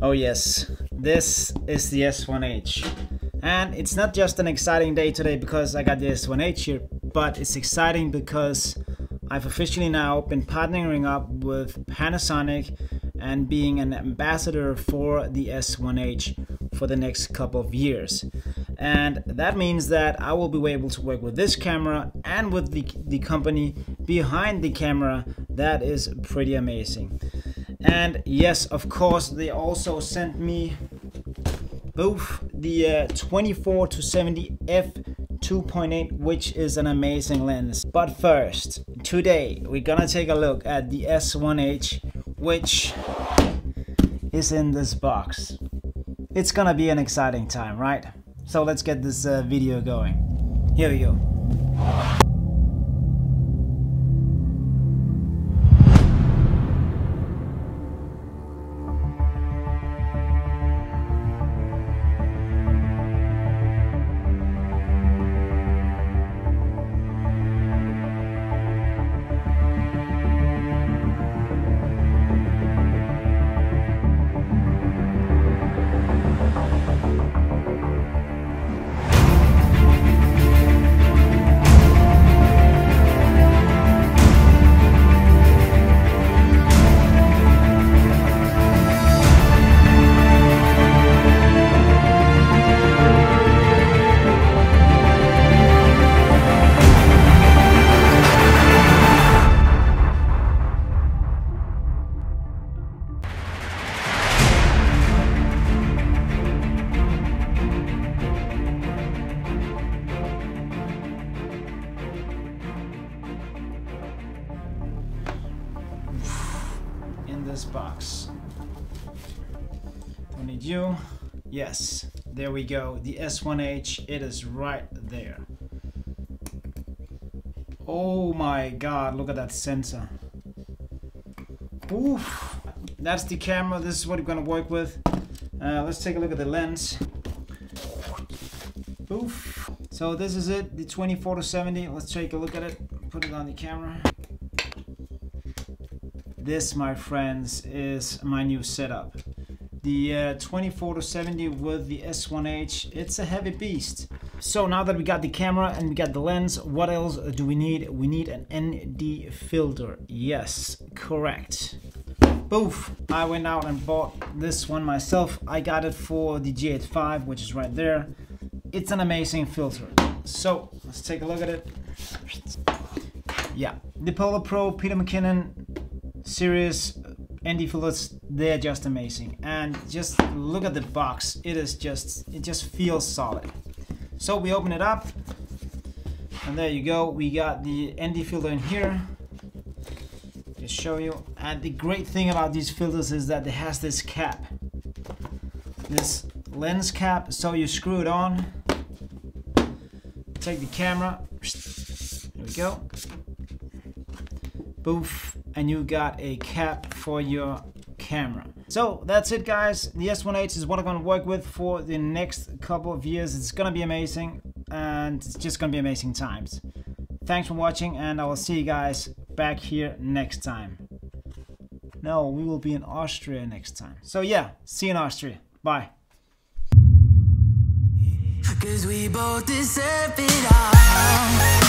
Oh yes, this is the S1H. And it's not just an exciting day today because I got the S1H here, but it's exciting because I've officially now been partnering up with Panasonic and being an ambassador for the S1H for the next couple of years. And that means that I will be able to work with this camera and with the, the company behind the camera. That is pretty amazing. And yes, of course, they also sent me both the uh, 24 to 70 f 2.8 which is an amazing lens. But first today we're gonna take a look at the s1h which is in this box. It's gonna be an exciting time right? So let's get this uh, video going. Here we go in this box. Don't need you. Yes, there we go. The S1H, it is right there. Oh my god, look at that sensor. Oof. That's the camera. This is what we're gonna work with. Uh, let's take a look at the lens. Oof. So this is it, the 24 to 70. Let's take a look at it. Put it on the camera. This, my friends, is my new setup. The uh, 24 to 70 with the S1H, it's a heavy beast. So now that we got the camera and we got the lens, what else do we need? We need an ND filter. Yes, correct. Boof! I went out and bought this one myself. I got it for the G85, which is right there. It's an amazing filter. So let's take a look at it. Yeah, the Polar Pro Peter McKinnon series ND filters, they're just amazing. And just look at the box. It is just, it just feels solid. So we open it up and there you go. We got the ND filter in here. Just show you. And the great thing about these filters is that it has this cap. This lens cap. So you screw it on. Take the camera. There we go. Boof. And you got a cap for your camera. So that's it guys. The S1H is what I'm gonna work with for the next couple of years. It's gonna be amazing and it's just gonna be amazing times. Thanks for watching and I will see you guys back here next time. No, we will be in Austria next time. So yeah, see you in Austria. Bye. Cause we both deserve it all